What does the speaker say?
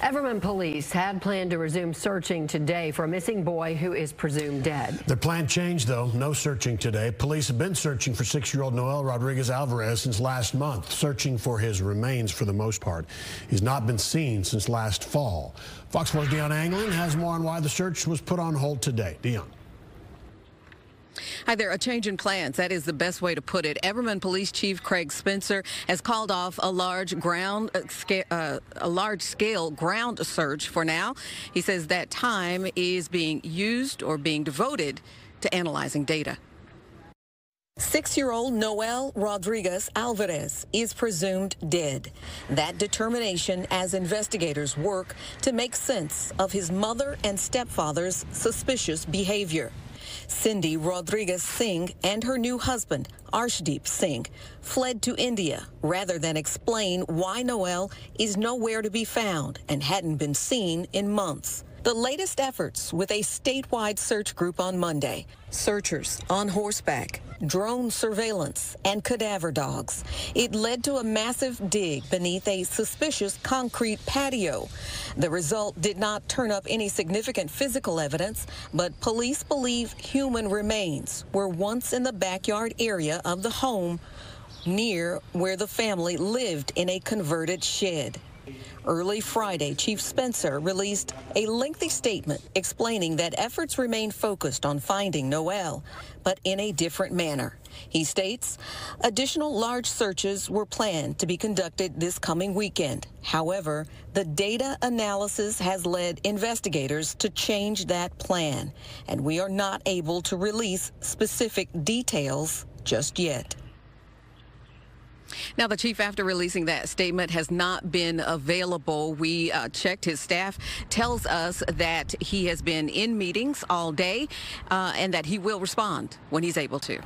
Everman police had planned to resume searching today for a missing boy who is presumed dead. Their plan changed, though. No searching today. Police have been searching for six-year-old Noel Rodriguez Alvarez since last month, searching for his remains for the most part. He's not been seen since last fall. Fox 4's Dionne Anglin has more on why the search was put on hold today. Dionne. Hi there. A change in plans. That is the best way to put it. Everman Police Chief Craig Spencer has called off a large ground, uh, uh, a large scale ground search for now. He says that time is being used or being devoted to analyzing data. Six-year-old Noel Rodriguez Alvarez is presumed dead. That determination as investigators work to make sense of his mother and stepfather's suspicious behavior. Cindy Rodriguez Singh and her new husband, Arshdeep Singh, fled to India rather than explain why Noel is nowhere to be found and hadn't been seen in months. The latest efforts with a statewide search group on Monday. Searchers on horseback, drone surveillance, and cadaver dogs. It led to a massive dig beneath a suspicious concrete patio. The result did not turn up any significant physical evidence, but police believe human remains were once in the backyard area of the home near where the family lived in a converted shed. Early Friday, Chief Spencer released a lengthy statement explaining that efforts remain focused on finding Noel, but in a different manner. He states additional large searches were planned to be conducted this coming weekend. However, the data analysis has led investigators to change that plan, and we are not able to release specific details just yet. Now, the chief, after releasing that statement, has not been available. We uh, checked his staff, tells us that he has been in meetings all day uh, and that he will respond when he's able to.